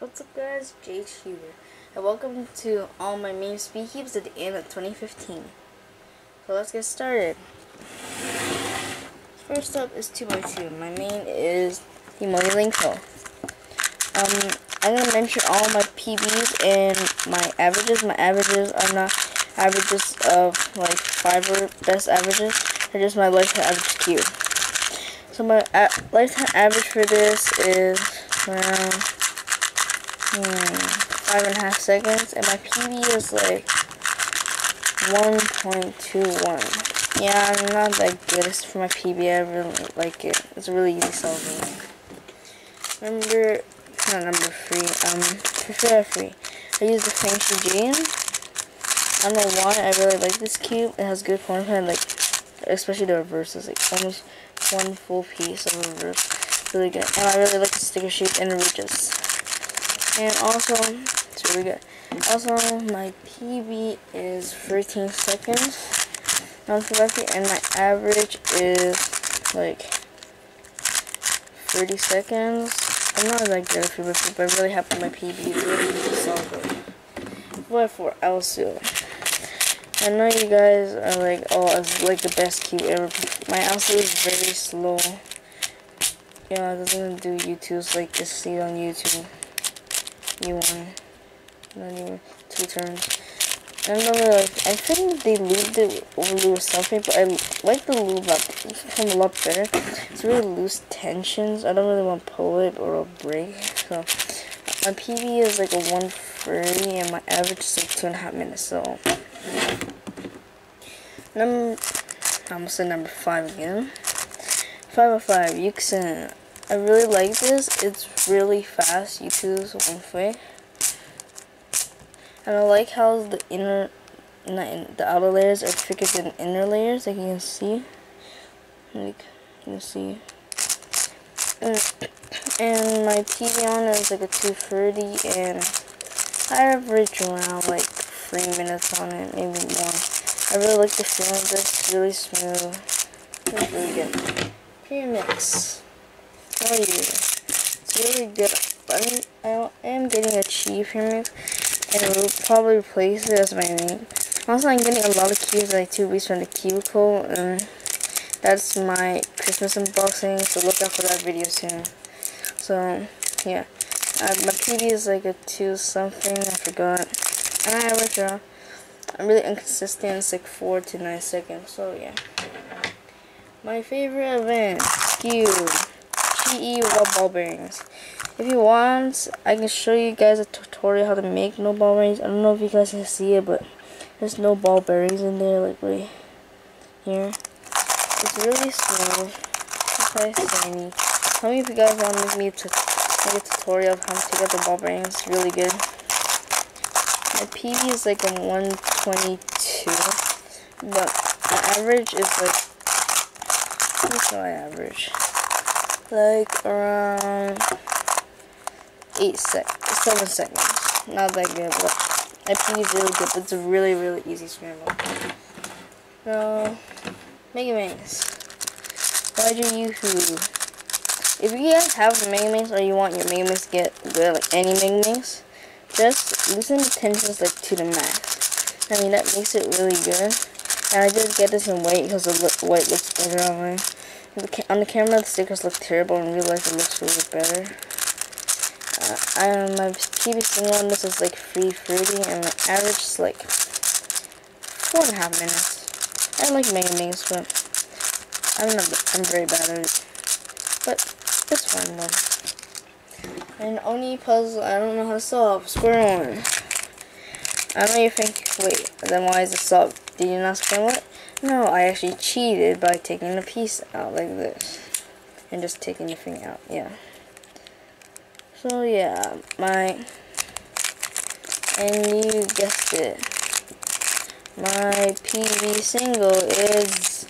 What's up guys, JH here, and welcome to all my main speed at the end of 2015. So let's get started. First up is 2x2. My main is the Lingpo. Um, I'm going to mention all my PBs and my averages. My averages are not averages of like fiber best averages. They're just my lifetime average Q. So my lifetime average for this is around five and a half seconds, and my PB is like 1.21. Yeah, I'm not that good it's for my PB. I really like it. It's a really easy solving. Number, not number three. Um, for free. I use the Feng Shui Jane. I don't know why I really like this cube. It has good form and like, especially the reverses, like almost one full piece of reverse. Really good. And I really like the sticker shape and ridges. And also, it's really good. Also, my PB is 13 seconds. Non-productive, and my average is like 30 seconds. I'm not that good at but I'm really happy my PB is really solid. What for AoSu? I know you guys are like, oh, it's like the best cube ever. My AoSu is very slow. Yeah, it doesn't do YouTube's like this see on YouTube you won. Not two turns. I remember, like, I think they lubed it over something, but I like the lube up. Become a lot better. It's really loose tensions. I don't really want to pull it or a break. So, my PB is like a 130, and my average is like two and a half minutes. So, number, I almost said number five again. 505, Yuxin. I really like this. It's really fast. You choose one way. And I like how the inner, not the outer layers are thicker than inner layers, like you can see. Like you can see. And, my TV on is like a 230, and I average around like three minutes on it, maybe more. I really like the feel of this. It's really smooth. It's really good. Premix. Oh yeah, it's really good. I'm, I am getting a cheap here, and it will probably replace it as my name. Also, I'm getting a lot of keys, like two weeks from the cubicle, and that's my Christmas unboxing, so look out for that video soon. So, yeah. Uh, my PD is like a 2 something, I forgot. And I average uh, I'm really inconsistent, it's like 4 to 9 seconds, so yeah. My favorite event, Skewb. PE without ball bearings. If you want, I can show you guys a tutorial how to make no ball bearings. I don't know if you guys can see it, but there's no ball bearings in there, like right here. It's really small. It's kind of shiny. Tell me if you guys want me to make a tutorial of how to out the ball bearings. It's really good. My PB is like a 122, but the average is like, what's my average? Like around eight sec, seven seconds. Not that good, but I think it's really good. But it's a really, really easy scramble. So, Megaminx. Roger YuHu. If you guys have Megaminx or you want your Mega to get good, like any Mega just loosen the tensions like to the max. I mean, that makes it really good. And I just get this in white because the white looks better on me on the camera, the stickers look terrible. In real life, it looks really better. Uh, I, my PB single on this is like 330, and my average is like four and a half minutes. I like Megaminx, but I'm not. I'm very bad at it. But this one though. And Oni puzzle, I don't know how to solve. Square one. I don't even think, wait, then why is it solved? Did you not spell it? No, I actually cheated by taking a piece out like this. And just taking the thing out, yeah. So yeah, my, and you guessed it. My PV single is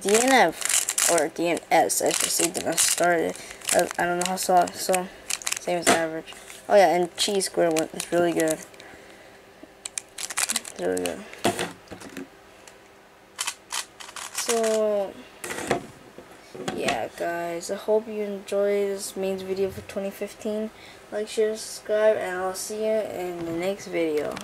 DNF, or DNS, I should say, DNF started. I, I don't know how so, so, same as average. Oh yeah, and cheese square one, really good. Really good. So, yeah, guys, I hope you enjoy this mains video for 2015. Like, share, subscribe, and I'll see you in the next video.